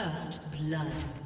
First blood.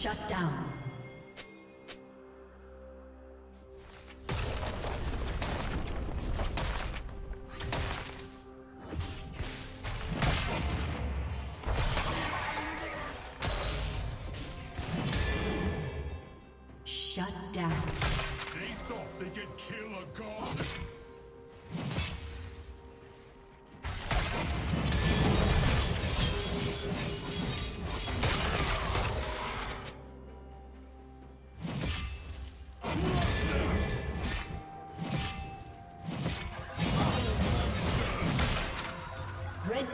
Shut down.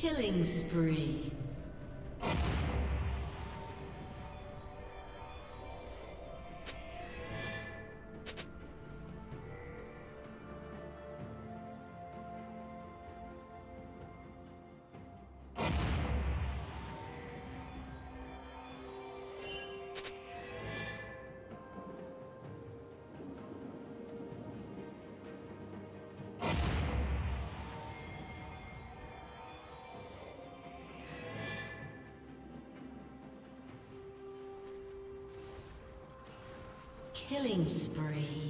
Killing spree. Killing spree.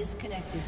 Disconnected.